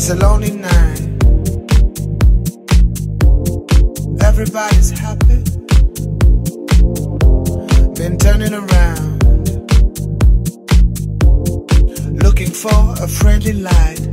It's a lonely night. Everybody's happy. Been turning around. Looking for a friendly light.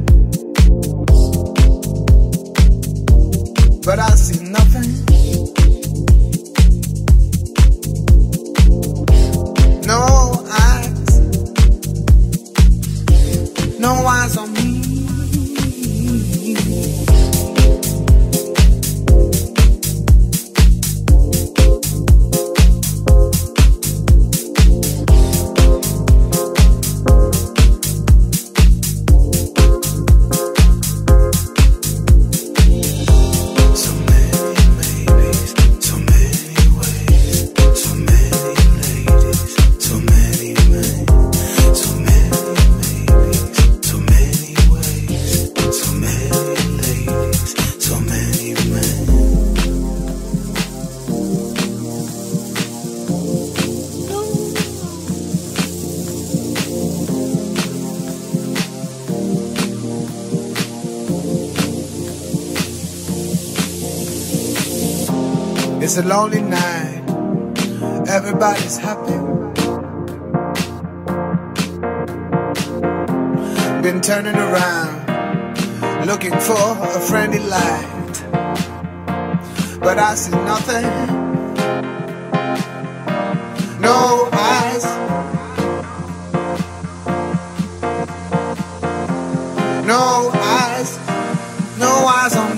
It's a lonely night. Everybody's happy. Been turning around, looking for a friendly light. But I see nothing. No eyes. No eyes. No eyes on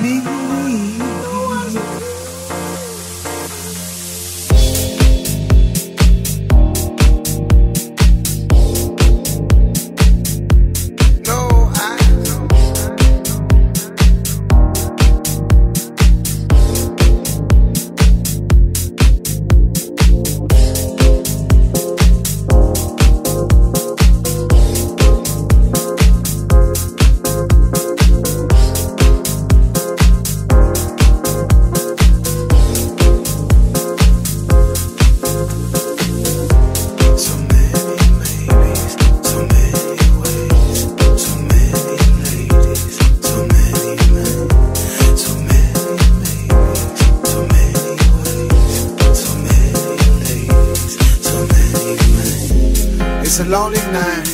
It's a lonely night.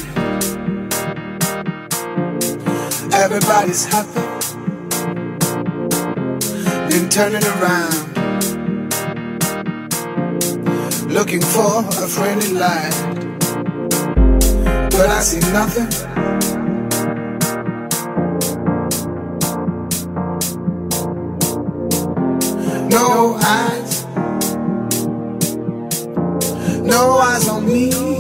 Everybody's happy. Been turning around looking for a friendly light. But I see nothing. No eyes. No eyes on me.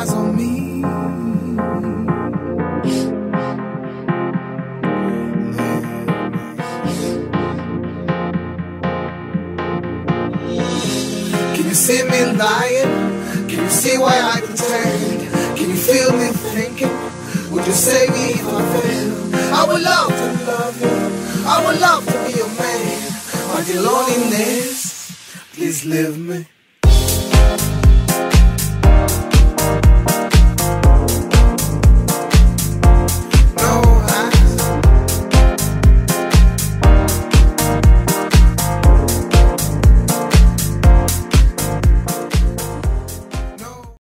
Eyes on me. Can you see me lying? Can you see why I pretend? Can you feel me thinking? Would you save me if I fail? I would love to love you. I would love to be your man. But your loneliness, please leave me.